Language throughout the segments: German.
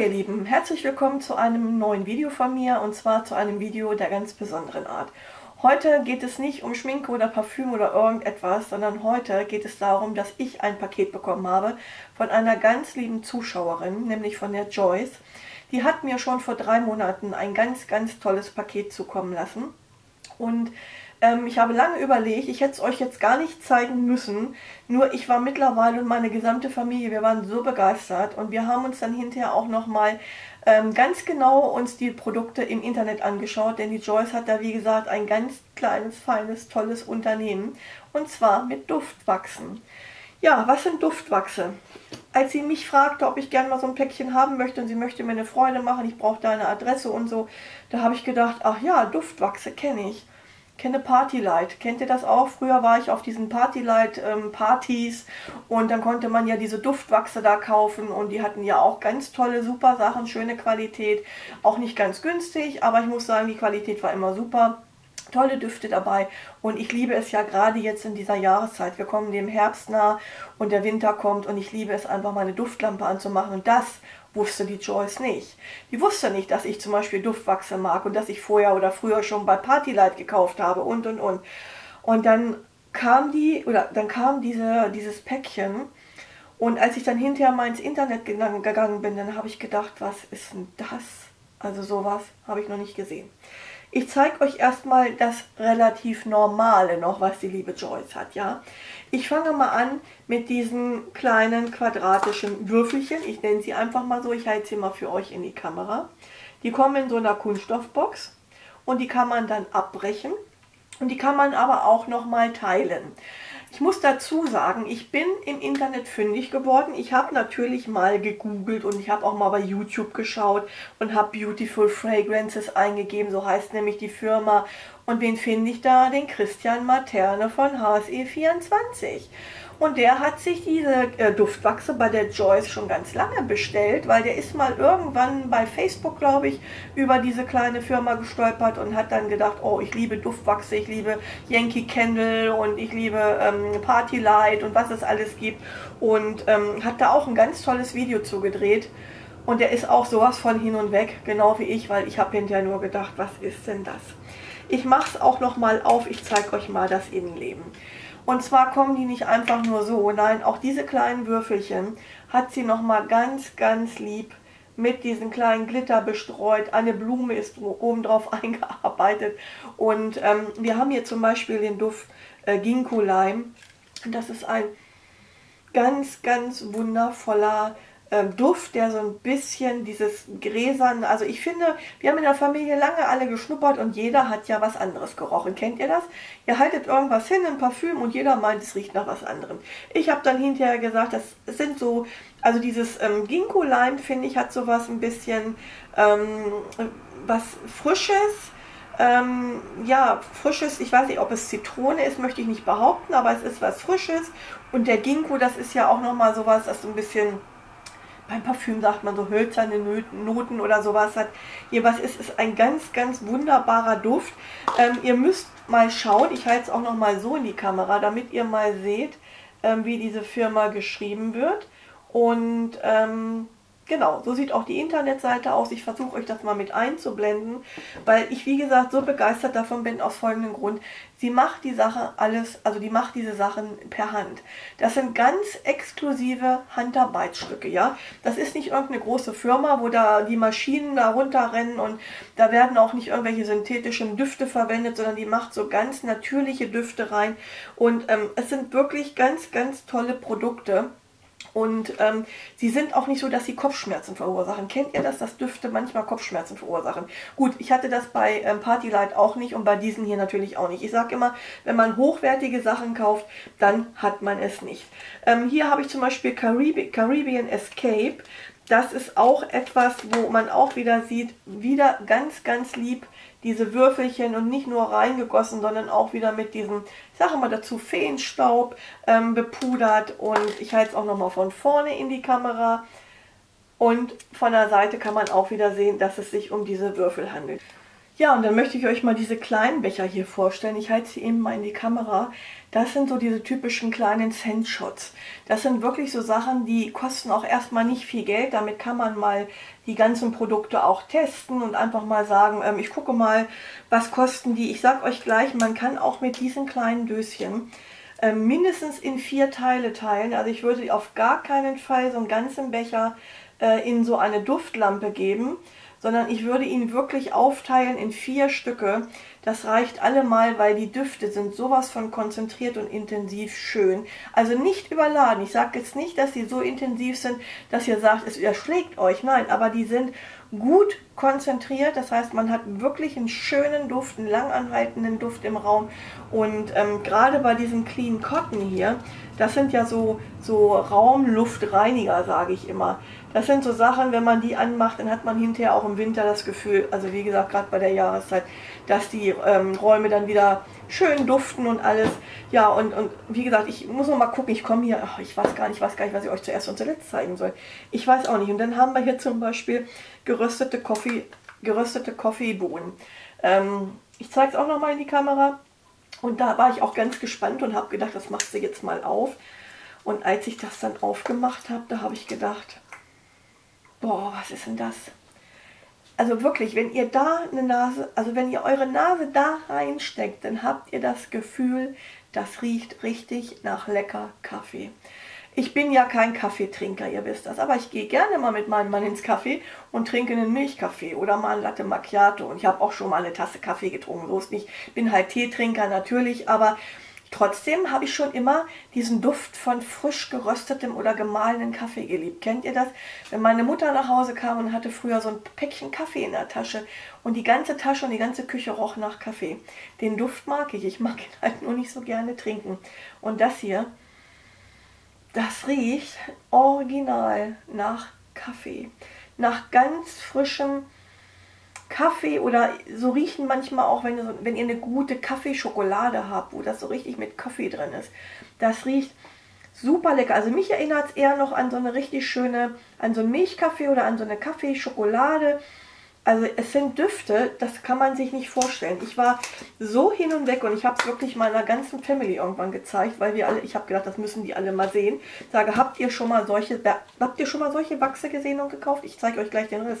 ihr Lieben, herzlich willkommen zu einem neuen Video von mir und zwar zu einem Video der ganz besonderen Art. Heute geht es nicht um Schminke oder Parfüm oder irgendetwas, sondern heute geht es darum, dass ich ein Paket bekommen habe von einer ganz lieben Zuschauerin, nämlich von der Joyce. Die hat mir schon vor drei Monaten ein ganz, ganz tolles Paket zukommen lassen und ähm, ich habe lange überlegt, ich hätte es euch jetzt gar nicht zeigen müssen, nur ich war mittlerweile und meine gesamte Familie, wir waren so begeistert und wir haben uns dann hinterher auch nochmal ähm, ganz genau uns die Produkte im Internet angeschaut, denn die Joyce hat da wie gesagt ein ganz kleines, feines, tolles Unternehmen und zwar mit Duftwachsen. Ja, was sind Duftwachse? Als sie mich fragte, ob ich gerne mal so ein Päckchen haben möchte und sie möchte mir eine Freude machen, ich brauche da eine Adresse und so, da habe ich gedacht, ach ja, Duftwachse kenne ich kenne Partylight. Kennt ihr das auch? Früher war ich auf diesen Partylight-Partys ähm, und dann konnte man ja diese Duftwachse da kaufen und die hatten ja auch ganz tolle, super Sachen, schöne Qualität. Auch nicht ganz günstig, aber ich muss sagen, die Qualität war immer super. Tolle Düfte dabei und ich liebe es ja gerade jetzt in dieser Jahreszeit. Wir kommen dem Herbst nah und der Winter kommt und ich liebe es einfach meine Duftlampe anzumachen und das wusste die Joyce nicht. Die wusste nicht, dass ich zum Beispiel Duftwachse mag und dass ich vorher oder früher schon bei Partylight gekauft habe und und und. Und dann kam die, oder dann kam diese, dieses Päckchen und als ich dann hinterher mal ins Internet gegangen bin, dann habe ich gedacht, was ist denn das? Also sowas habe ich noch nicht gesehen. Ich zeige euch erstmal das relativ Normale noch, was die liebe Joyce hat, ja. Ich fange mal an mit diesen kleinen quadratischen Würfelchen. Ich nenne sie einfach mal so. Ich halte sie mal für euch in die Kamera. Die kommen in so einer Kunststoffbox und die kann man dann abbrechen. Und die kann man aber auch nochmal teilen. Ich muss dazu sagen, ich bin im Internet fündig geworden. Ich habe natürlich mal gegoogelt und ich habe auch mal bei YouTube geschaut und habe Beautiful Fragrances eingegeben, so heißt nämlich die Firma. Und wen finde ich da? Den Christian Materne von HSE24. Und der hat sich diese äh, Duftwachse bei der Joyce schon ganz lange bestellt, weil der ist mal irgendwann bei Facebook, glaube ich, über diese kleine Firma gestolpert und hat dann gedacht, oh, ich liebe Duftwachse, ich liebe Yankee Candle und ich liebe ähm, Party Light und was es alles gibt. Und ähm, hat da auch ein ganz tolles Video zugedreht. Und der ist auch sowas von hin und weg, genau wie ich, weil ich habe hinterher nur gedacht, was ist denn das? Ich mache es auch noch mal auf, ich zeige euch mal das Innenleben. Und zwar kommen die nicht einfach nur so, nein, auch diese kleinen Würfelchen hat sie nochmal ganz, ganz lieb mit diesen kleinen Glitter bestreut. Eine Blume ist oben drauf eingearbeitet. Und ähm, wir haben hier zum Beispiel den Duft äh, Ginkgo Lime. Das ist ein ganz, ganz wundervoller ähm, Duft, der so ein bisschen dieses Gräsern, also ich finde, wir haben in der Familie lange alle geschnuppert und jeder hat ja was anderes gerochen. Kennt ihr das? Ihr haltet irgendwas hin, ein Parfüm und jeder meint, es riecht nach was anderem. Ich habe dann hinterher gesagt, das sind so, also dieses ähm, Ginkgo Lime, finde ich, hat sowas ein bisschen, ähm, was Frisches, ähm, ja, frisches, ich weiß nicht, ob es Zitrone ist, möchte ich nicht behaupten, aber es ist was Frisches. Und der Ginkgo, das ist ja auch nochmal sowas, das so ein bisschen beim Parfüm sagt man so hölzerne Noten oder sowas hat. Hier was ist, ist ein ganz, ganz wunderbarer Duft. Ähm, ihr müsst mal schauen, ich halte es auch noch mal so in die Kamera, damit ihr mal seht, ähm, wie diese Firma geschrieben wird. Und ähm, Genau, so sieht auch die Internetseite aus. Ich versuche euch das mal mit einzublenden, weil ich, wie gesagt, so begeistert davon bin aus folgendem Grund. Sie macht die Sache alles, also die macht diese Sachen per Hand. Das sind ganz exklusive Handarbeitsstücke, ja. Das ist nicht irgendeine große Firma, wo da die Maschinen da runterrennen und da werden auch nicht irgendwelche synthetischen Düfte verwendet, sondern die macht so ganz natürliche Düfte rein. Und ähm, es sind wirklich ganz, ganz tolle Produkte. Und ähm, sie sind auch nicht so, dass sie Kopfschmerzen verursachen. Kennt ihr das, dass Düfte manchmal Kopfschmerzen verursachen? Gut, ich hatte das bei ähm, Partylight auch nicht und bei diesen hier natürlich auch nicht. Ich sage immer, wenn man hochwertige Sachen kauft, dann hat man es nicht. Ähm, hier habe ich zum Beispiel Carib Caribbean Escape. Das ist auch etwas, wo man auch wieder sieht, wieder ganz, ganz lieb diese Würfelchen und nicht nur reingegossen, sondern auch wieder mit diesem, ich sage mal dazu, Feenstaub ähm, bepudert. Und ich halte es auch nochmal von vorne in die Kamera. Und von der Seite kann man auch wieder sehen, dass es sich um diese Würfel handelt. Ja, und dann möchte ich euch mal diese kleinen Becher hier vorstellen. Ich halte sie eben mal in die Kamera. Das sind so diese typischen kleinen Cent-Shots. Das sind wirklich so Sachen, die kosten auch erstmal nicht viel Geld. Damit kann man mal die ganzen Produkte auch testen und einfach mal sagen, ähm, ich gucke mal, was kosten die. Ich sage euch gleich, man kann auch mit diesen kleinen Döschen äh, mindestens in vier Teile teilen. Also ich würde auf gar keinen Fall so einen ganzen Becher äh, in so eine Duftlampe geben, sondern ich würde ihn wirklich aufteilen in vier Stücke. Das reicht allemal, weil die Düfte sind sowas von konzentriert und intensiv schön. Also nicht überladen. Ich sage jetzt nicht, dass sie so intensiv sind, dass ihr sagt, es erschlägt euch. Nein, aber die sind gut konzentriert. Das heißt, man hat wirklich einen schönen Duft, einen langanhaltenden Duft im Raum. Und ähm, gerade bei diesem Clean Cotton hier, das sind ja so, so Raumluftreiniger, sage ich immer. Das sind so Sachen, wenn man die anmacht, dann hat man hinterher auch im Winter das Gefühl, also wie gesagt, gerade bei der Jahreszeit, dass die ähm, Räume dann wieder schön duften und alles. Ja, und, und wie gesagt, ich muss noch mal gucken, ich komme hier, ach, ich weiß gar nicht, weiß gar nicht, was ich euch zuerst und zuletzt zeigen soll. Ich weiß auch nicht. Und dann haben wir hier zum Beispiel geröstete Coffee, geröstete Coffeebohnen. Ähm, ich zeige es auch noch mal in die Kamera. Und da war ich auch ganz gespannt und habe gedacht, das machst du jetzt mal auf. Und als ich das dann aufgemacht habe, da habe ich gedacht, boah, was ist denn das? Also wirklich, wenn ihr da eine Nase, also wenn ihr eure Nase da reinsteckt, dann habt ihr das Gefühl, das riecht richtig nach lecker Kaffee. Ich bin ja kein Kaffeetrinker, ihr wisst das, aber ich gehe gerne mal mit meinem Mann ins Kaffee und trinke einen Milchkaffee oder mal ein Latte Macchiato. Und ich habe auch schon mal eine Tasse Kaffee getrunken, so ist nicht. Bin halt Teetrinker natürlich, aber Trotzdem habe ich schon immer diesen Duft von frisch geröstetem oder gemahlenen Kaffee geliebt. Kennt ihr das? Wenn meine Mutter nach Hause kam und hatte früher so ein Päckchen Kaffee in der Tasche und die ganze Tasche und die ganze Küche roch nach Kaffee. Den Duft mag ich. Ich mag ihn halt nur nicht so gerne trinken. Und das hier, das riecht original nach Kaffee. Nach ganz frischem Kaffee oder so riechen manchmal auch, wenn, ihr, wenn ihr eine gute Kaffeeschokolade habt, wo das so richtig mit Kaffee drin ist. Das riecht super lecker. Also mich erinnert es eher noch an so eine richtig schöne, an so einen Milchkaffee oder an so eine Kaffeeschokolade. Also es sind Düfte, das kann man sich nicht vorstellen. Ich war so hin und weg und ich habe es wirklich meiner ganzen Family irgendwann gezeigt, weil wir alle, ich habe gedacht, das müssen die alle mal sehen. Ich sage, habt ihr schon mal solche, habt ihr schon mal solche Wachse gesehen und gekauft? Ich zeige euch gleich den Riss.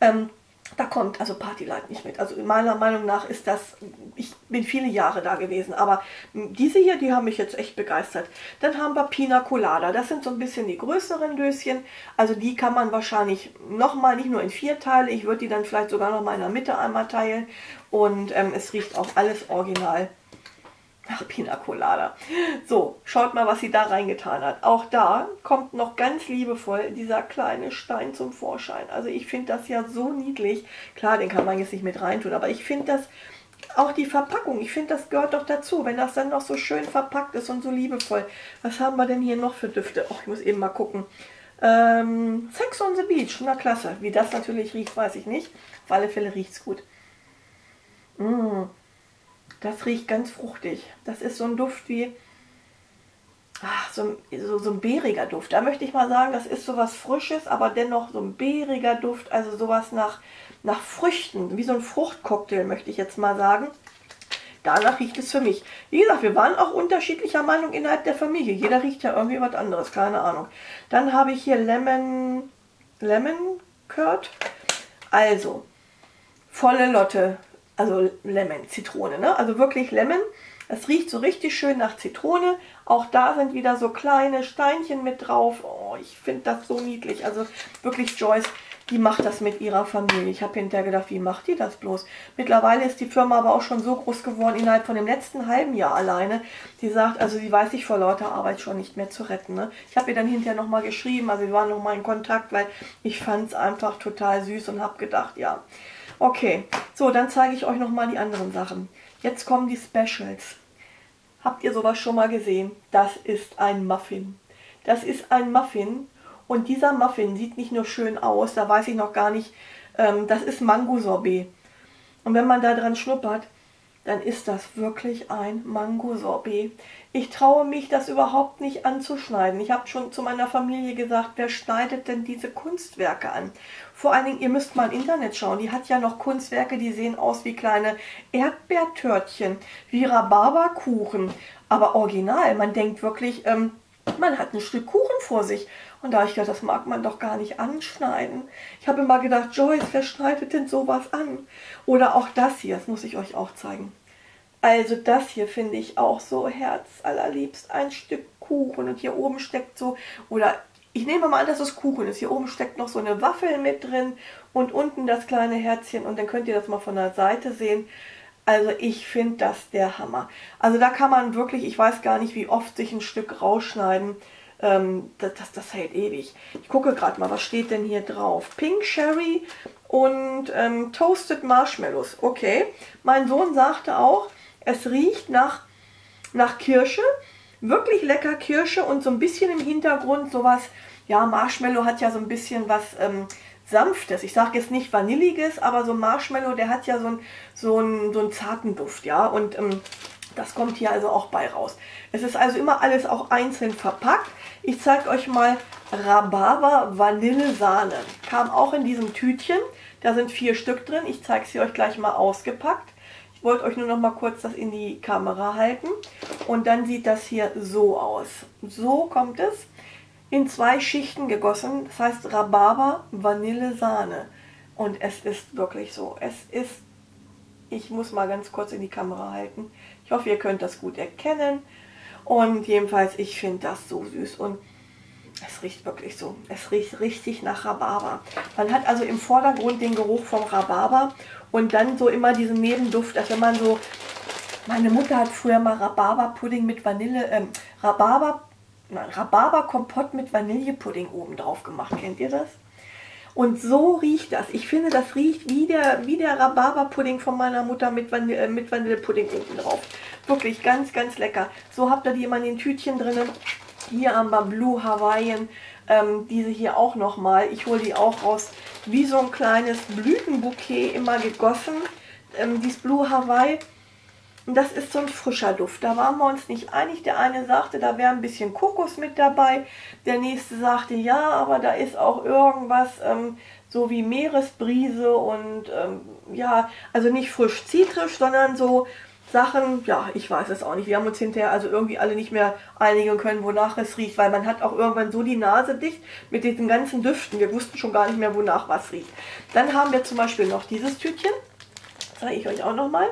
Ähm, da kommt also Partylight nicht mit. Also meiner Meinung nach ist das, ich bin viele Jahre da gewesen, aber diese hier, die haben mich jetzt echt begeistert. Dann haben wir Pina Colada, das sind so ein bisschen die größeren Döschen, also die kann man wahrscheinlich nochmal, nicht nur in vier Teile, ich würde die dann vielleicht sogar nochmal in der Mitte einmal teilen und ähm, es riecht auch alles original Ach, Pina Colada. So, schaut mal, was sie da reingetan hat. Auch da kommt noch ganz liebevoll dieser kleine Stein zum Vorschein. Also ich finde das ja so niedlich. Klar, den kann man jetzt nicht mit reintun, aber ich finde das, auch die Verpackung, ich finde, das gehört doch dazu, wenn das dann noch so schön verpackt ist und so liebevoll. Was haben wir denn hier noch für Düfte? Oh, ich muss eben mal gucken. Ähm, Sex on the Beach, na klasse. Wie das natürlich riecht, weiß ich nicht. Auf alle Fälle riecht es gut. Mmh. Das riecht ganz fruchtig. Das ist so ein Duft wie ach, so, so, so ein beeriger Duft. Da möchte ich mal sagen, das ist sowas Frisches, aber dennoch so ein beeriger Duft. Also sowas nach, nach Früchten, wie so ein Fruchtcocktail, möchte ich jetzt mal sagen. Danach riecht es für mich. Wie gesagt, wir waren auch unterschiedlicher Meinung innerhalb der Familie. Jeder riecht ja irgendwie was anderes, keine Ahnung. Dann habe ich hier Lemon, Lemon Curd. Also, volle Lotte also Lemon, Zitrone, ne? Also wirklich Lemon. Es riecht so richtig schön nach Zitrone. Auch da sind wieder so kleine Steinchen mit drauf. Oh, ich finde das so niedlich. Also wirklich Joyce, die macht das mit ihrer Familie. Ich habe hinterher gedacht, wie macht die das bloß? Mittlerweile ist die Firma aber auch schon so groß geworden, innerhalb von dem letzten halben Jahr alleine. Die sagt, also sie weiß sich vor lauter Arbeit schon nicht mehr zu retten. Ne? Ich habe ihr dann hinterher nochmal geschrieben, also wir waren nochmal in Kontakt, weil ich fand es einfach total süß und habe gedacht, ja, Okay, so, dann zeige ich euch nochmal die anderen Sachen. Jetzt kommen die Specials. Habt ihr sowas schon mal gesehen? Das ist ein Muffin. Das ist ein Muffin und dieser Muffin sieht nicht nur schön aus, da weiß ich noch gar nicht, ähm, das ist Mango-Sorbet. Und wenn man da dran schnuppert, dann ist das wirklich ein Mango-Sorbet. Ich traue mich, das überhaupt nicht anzuschneiden. Ich habe schon zu meiner Familie gesagt, wer schneidet denn diese Kunstwerke an? Vor allen Dingen, ihr müsst mal im Internet schauen. Die hat ja noch Kunstwerke, die sehen aus wie kleine Erdbeertörtchen, wie Rhabarberkuchen. Aber original, man denkt wirklich, ähm, man hat ein Stück Kuchen vor sich. Und da habe ich gedacht, das mag man doch gar nicht anschneiden. Ich habe immer gedacht, Joyce, wer schneidet denn sowas an? Oder auch das hier, das muss ich euch auch zeigen. Also das hier finde ich auch so herzallerliebst. Ein Stück Kuchen und hier oben steckt so, oder ich nehme mal an, dass es Kuchen ist. Hier oben steckt noch so eine Waffel mit drin und unten das kleine Herzchen und dann könnt ihr das mal von der Seite sehen. Also ich finde das der Hammer. Also da kann man wirklich, ich weiß gar nicht, wie oft sich ein Stück rausschneiden. Ähm, das, das, das, hält ewig. Ich gucke gerade mal, was steht denn hier drauf? Pink Cherry und ähm, Toasted Marshmallows. Okay, mein Sohn sagte auch, es riecht nach, nach Kirsche. Wirklich lecker Kirsche und so ein bisschen im Hintergrund sowas, ja, Marshmallow hat ja so ein bisschen was ähm, Sanftes. Ich sage jetzt nicht Vanilliges, aber so Marshmallow, der hat ja so, ein, so, einen, so einen zarten Duft, ja. Und ähm, das kommt hier also auch bei raus. Es ist also immer alles auch einzeln verpackt. Ich zeige euch mal Rhabarber Vanille Sahne. Kam auch in diesem Tütchen. Da sind vier Stück drin. Ich zeige sie euch gleich mal ausgepackt. Ich wollte euch nur noch mal kurz das in die Kamera halten. Und dann sieht das hier so aus. So kommt es. In zwei Schichten gegossen. Das heißt Rhabarber, Vanille, Sahne. Und es ist wirklich so. Es ist, ich muss mal ganz kurz in die Kamera halten. Ich hoffe, ihr könnt das gut erkennen. Und jedenfalls, ich finde das so süß. Und es riecht wirklich so. Es riecht richtig nach Rhabarber. Man hat also im Vordergrund den Geruch vom Rhabarber und dann so immer diesen Nebenduft, als wenn man so. Meine Mutter hat früher mal Rhabarberpudding mit Vanille, ähm, Rhabarber, nein, Rhabarberkompott mit Vanillepudding oben drauf gemacht. Kennt ihr das? Und so riecht das. Ich finde, das riecht wie der, wie der Rhabarberpudding von meiner Mutter mit, Vanille, äh, mit Vanillepudding unten drauf. Wirklich ganz, ganz lecker. So habt ihr die immer in den Tütchen drinnen. Hier haben wir Blue Hawaiian. Ähm, diese hier auch nochmal. Ich hole die auch raus. Wie so ein kleines Blütenbouquet immer gegossen. Ähm, dieses Blue Hawaii. Das ist so ein frischer Duft. Da waren wir uns nicht einig. Der eine sagte, da wäre ein bisschen Kokos mit dabei. Der nächste sagte, ja, aber da ist auch irgendwas, ähm, so wie Meeresbrise und ähm, ja, also nicht frisch zitrisch, sondern so Sachen, ja, ich weiß es auch nicht. Wir haben uns hinterher also irgendwie alle nicht mehr einigen können, wonach es riecht, weil man hat auch irgendwann so die Nase dicht mit diesen ganzen Düften. Wir wussten schon gar nicht mehr, wonach was riecht. Dann haben wir zum Beispiel noch dieses Tütchen. Das zeige ich euch auch nochmal.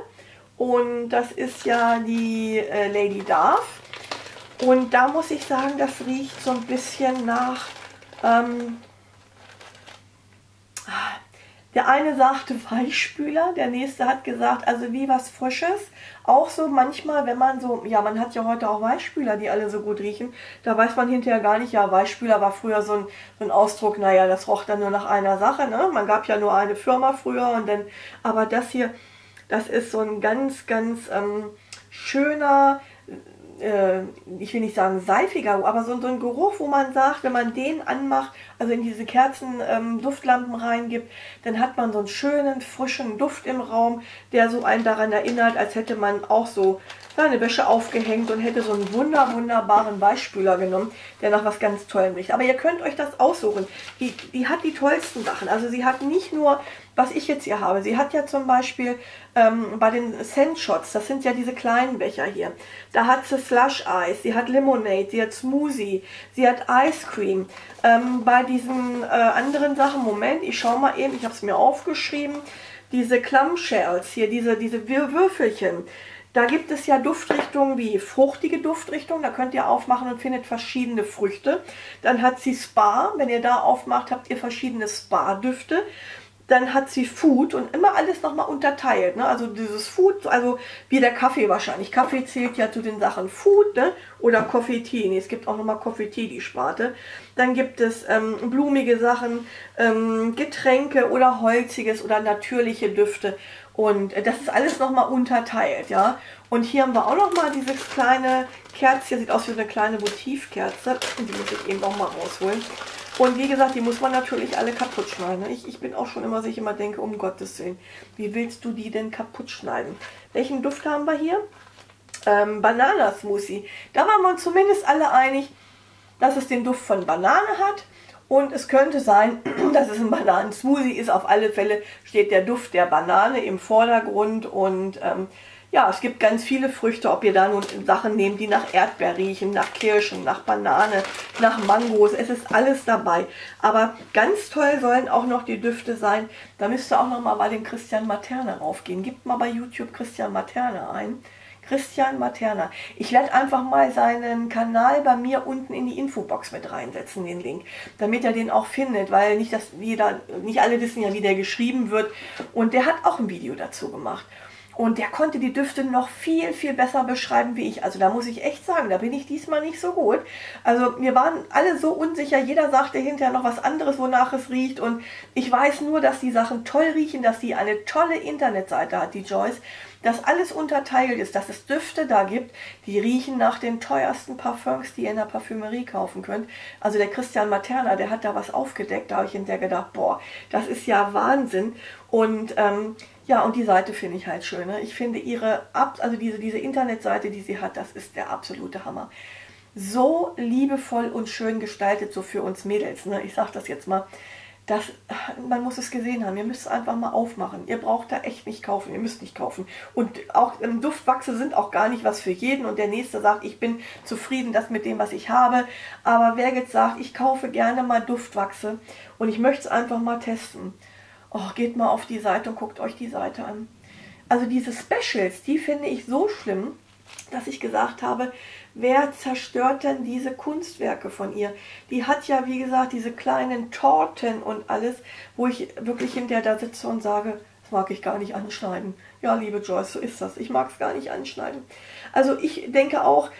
Und das ist ja die äh, Lady Darf. Und da muss ich sagen, das riecht so ein bisschen nach... Ähm, der eine sagte Weichspüler, der nächste hat gesagt, also wie was Frisches. Auch so manchmal, wenn man so, ja, man hat ja heute auch Weichspüler, die alle so gut riechen. Da weiß man hinterher gar nicht, ja, Weichspüler war früher so ein, so ein Ausdruck, naja, das roch dann nur nach einer Sache, ne? Man gab ja nur eine Firma früher und dann, aber das hier, das ist so ein ganz, ganz ähm, schöner, äh, ich will nicht sagen seifiger, aber so, so ein Geruch, wo man sagt, wenn man den anmacht, also in diese Kerzen ähm, Duftlampen reingibt, dann hat man so einen schönen, frischen Duft im Raum, der so einen daran erinnert, als hätte man auch so seine Wäsche aufgehängt und hätte so einen wunder, wunderbaren Weichspüler genommen, der nach was ganz Tollem riecht. Aber ihr könnt euch das aussuchen. Die, die hat die tollsten Sachen. Also sie hat nicht nur, was ich jetzt hier habe, sie hat ja zum Beispiel ähm, bei den Scent Shots, das sind ja diese kleinen Becher hier, da hat sie Slush Ice, sie hat Lemonade, sie hat Smoothie, sie hat Ice Cream. Ähm, bei diesen äh, anderen Sachen, Moment, ich schaue mal eben, ich habe es mir aufgeschrieben, diese Clamshells hier, diese, diese Würfelchen, da gibt es ja Duftrichtungen wie fruchtige Duftrichtung, da könnt ihr aufmachen und findet verschiedene Früchte. Dann hat sie Spa, wenn ihr da aufmacht, habt ihr verschiedene Spa-Düfte. Dann hat sie Food und immer alles nochmal unterteilt. Ne? Also dieses Food, also wie der Kaffee wahrscheinlich. Kaffee zählt ja zu den Sachen Food ne? oder Coffee Tea. Nee, es gibt auch nochmal Coffee Tea, die Sparte. Dann gibt es ähm, blumige Sachen, ähm, Getränke oder holziges oder natürliche Düfte. Und äh, das ist alles nochmal unterteilt, ja. Und hier haben wir auch nochmal dieses kleine Kerzchen, sieht aus wie eine kleine Votivkerze. Die muss ich eben auch mal rausholen. Und wie gesagt, die muss man natürlich alle kaputt schneiden. Ich, ich bin auch schon immer, sich immer denke, um Gottes Willen, wie willst du die denn kaputt schneiden? Welchen Duft haben wir hier? Ähm, Bananasmoothie. Da waren wir uns zumindest alle einig, dass es den Duft von Banane hat. Und es könnte sein, dass es ein Bananensmoothie ist. Auf alle Fälle steht der Duft der Banane im Vordergrund und ähm, ja, es gibt ganz viele Früchte, ob ihr da nun Sachen nehmt, die nach Erdbeer riechen, nach Kirschen, nach Banane, nach Mangos. Es ist alles dabei. Aber ganz toll sollen auch noch die Düfte sein. Da müsst ihr auch noch mal bei dem Christian Materne raufgehen. Gebt mal bei YouTube Christian Materne ein. Christian Materna. Ich werde einfach mal seinen Kanal bei mir unten in die Infobox mit reinsetzen, den Link, damit er den auch findet, weil nicht, dass jeder, nicht alle wissen ja, wie der geschrieben wird. Und der hat auch ein Video dazu gemacht. Und der konnte die Düfte noch viel, viel besser beschreiben wie ich. Also da muss ich echt sagen, da bin ich diesmal nicht so gut. Also wir waren alle so unsicher. Jeder sagte hinterher noch was anderes, wonach es riecht. Und ich weiß nur, dass die Sachen toll riechen, dass sie eine tolle Internetseite hat, die Joyce. Dass alles unterteilt ist, dass es Düfte da gibt, die riechen nach den teuersten Parfums, die ihr in der Parfümerie kaufen könnt. Also der Christian Materna, der hat da was aufgedeckt. Da habe ich hinterher gedacht, boah, das ist ja Wahnsinn. Und ähm, ja, und die Seite finde ich halt schön. Ne? Ich finde ihre, also diese, diese Internetseite, die sie hat, das ist der absolute Hammer. So liebevoll und schön gestaltet, so für uns Mädels. Ne? Ich sage das jetzt mal. Das, man muss es gesehen haben. Ihr müsst es einfach mal aufmachen. Ihr braucht da echt nicht kaufen. Ihr müsst nicht kaufen. Und auch ähm, Duftwachse sind auch gar nicht was für jeden. Und der Nächste sagt, ich bin zufrieden das mit dem, was ich habe. Aber wer jetzt sagt, ich kaufe gerne mal Duftwachse und ich möchte es einfach mal testen oh, geht mal auf die Seite und guckt euch die Seite an. Also diese Specials, die finde ich so schlimm, dass ich gesagt habe, wer zerstört denn diese Kunstwerke von ihr? Die hat ja, wie gesagt, diese kleinen Torten und alles, wo ich wirklich hinterher da sitze und sage, das mag ich gar nicht anschneiden. Ja, liebe Joyce, so ist das. Ich mag es gar nicht anschneiden. Also ich denke auch,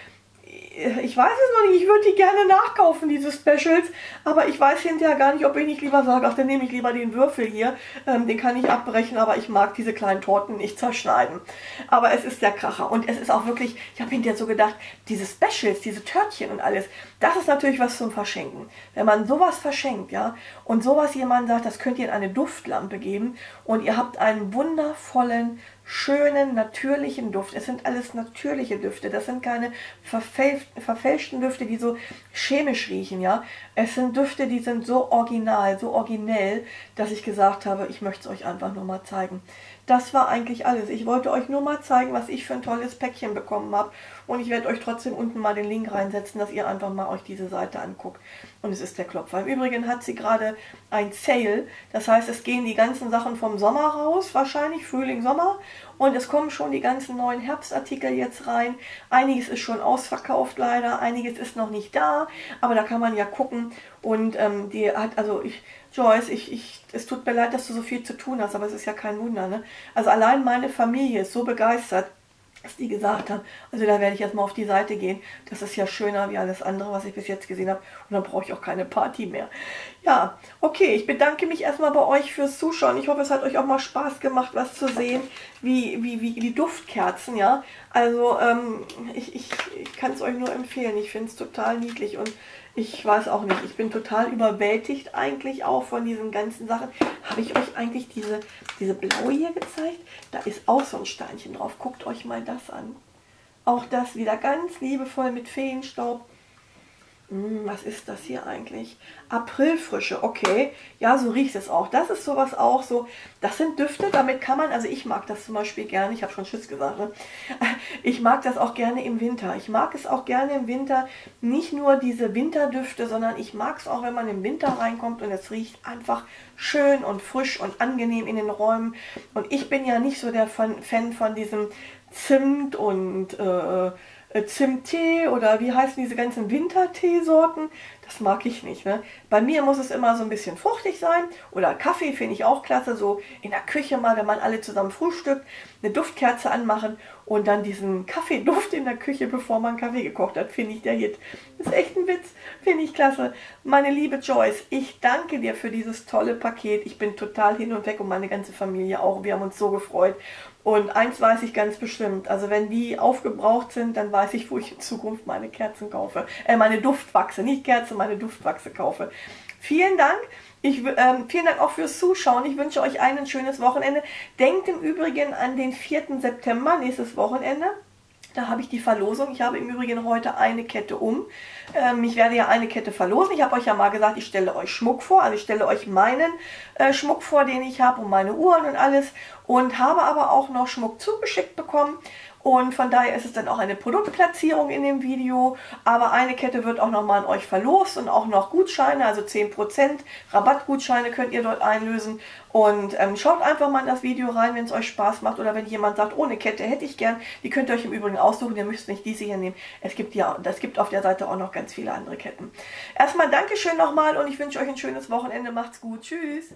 ich weiß es noch nicht, ich würde die gerne nachkaufen, diese Specials, aber ich weiß hinterher gar nicht, ob ich nicht lieber sage, ach, dann nehme ich lieber den Würfel hier, ähm, den kann ich abbrechen, aber ich mag diese kleinen Torten nicht zerschneiden. Aber es ist der Kracher. Und es ist auch wirklich, ich habe hinterher so gedacht, diese Specials, diese Törtchen und alles, das ist natürlich was zum Verschenken. Wenn man sowas verschenkt, ja, und sowas jemand sagt, das könnt ihr in eine Duftlampe geben und ihr habt einen wundervollen, schönen, natürlichen Duft. Es sind alles natürliche Düfte. Das sind keine verfälschten Düfte, die so chemisch riechen, ja. Es sind Düfte, die sind so original, so originell, dass ich gesagt habe, ich möchte es euch einfach nur mal zeigen. Das war eigentlich alles. Ich wollte euch nur mal zeigen, was ich für ein tolles Päckchen bekommen habe. Und ich werde euch trotzdem unten mal den Link reinsetzen, dass ihr einfach mal euch diese Seite anguckt. Und es ist der Klopfer. Im Übrigen hat sie gerade ein Sale. Das heißt, es gehen die ganzen Sachen vom Sommer raus, wahrscheinlich Frühling, Sommer. Und es kommen schon die ganzen neuen Herbstartikel jetzt rein. Einiges ist schon ausverkauft leider, einiges ist noch nicht da. Aber da kann man ja gucken. Und ähm, die hat, also ich, Joyce, ich, ich, es tut mir leid, dass du so viel zu tun hast, aber es ist ja kein Wunder. Ne? Also allein meine Familie ist so begeistert was die gesagt haben. Also da werde ich jetzt mal auf die Seite gehen. Das ist ja schöner wie alles andere, was ich bis jetzt gesehen habe. Und dann brauche ich auch keine Party mehr. Ja, okay, ich bedanke mich erstmal bei euch fürs Zuschauen. Ich hoffe, es hat euch auch mal Spaß gemacht, was zu sehen, wie, wie, wie die Duftkerzen, ja. Also ähm, ich, ich, ich kann es euch nur empfehlen. Ich finde es total niedlich und ich weiß auch nicht. Ich bin total überwältigt eigentlich auch von diesen ganzen Sachen. Habe ich euch eigentlich diese, diese blaue hier gezeigt? Da ist auch so ein Steinchen drauf. Guckt euch mal das an. Auch das wieder ganz liebevoll mit Feenstaub. Hm, was ist das hier eigentlich? Aprilfrische, okay. Ja, so riecht es auch. Das ist sowas auch so. Das sind Düfte, damit kann man, also ich mag das zum Beispiel gerne, ich habe schon Schiss gesagt, ne? ich mag das auch gerne im Winter. Ich mag es auch gerne im Winter, nicht nur diese Winterdüfte, sondern ich mag es auch, wenn man im Winter reinkommt und es riecht einfach schön und frisch und angenehm in den Räumen. Und ich bin ja nicht so der Fan von diesem Zimt und... Äh, Zimttee oder wie heißen diese ganzen Winterteesorten. Das mag ich nicht. Ne? Bei mir muss es immer so ein bisschen fruchtig sein. Oder Kaffee finde ich auch klasse. So in der Küche mal, wenn man alle zusammen frühstückt, eine Duftkerze anmachen und dann diesen Kaffeeduft in der Küche, bevor man Kaffee gekocht hat, finde ich der Hit. Das ist echt ein Witz, finde ich klasse. Meine liebe Joyce, ich danke dir für dieses tolle Paket. Ich bin total hin und weg und meine ganze Familie auch. Wir haben uns so gefreut. Und eins weiß ich ganz bestimmt, also wenn die aufgebraucht sind, dann weiß ich, wo ich in Zukunft meine Kerzen kaufe. Äh, meine Duftwachse, nicht Kerzen, meine Duftwachse kaufe. Vielen Dank. Ich, ähm, vielen Dank auch fürs Zuschauen. Ich wünsche euch ein schönes Wochenende. Denkt im Übrigen an den 4. September, nächstes Wochenende. Da habe ich die Verlosung. Ich habe im Übrigen heute eine Kette um. Ähm, ich werde ja eine Kette verlosen. Ich habe euch ja mal gesagt, ich stelle euch Schmuck vor. Also ich stelle euch meinen äh, Schmuck vor, den ich habe und meine Uhren und alles. Und habe aber auch noch Schmuck zugeschickt bekommen. Und von daher ist es dann auch eine Produktplatzierung in dem Video. Aber eine Kette wird auch nochmal an euch verlost und auch noch Gutscheine, also 10% Rabattgutscheine könnt ihr dort einlösen. Und ähm, schaut einfach mal in das Video rein, wenn es euch Spaß macht. Oder wenn jemand sagt, ohne Kette hätte ich gern. Die könnt ihr euch im Übrigen aussuchen. Ihr müsst nicht diese hier nehmen. Es gibt ja, es gibt auf der Seite auch noch ganz viele andere Ketten. Erstmal Dankeschön nochmal und ich wünsche euch ein schönes Wochenende. Macht's gut. Tschüss.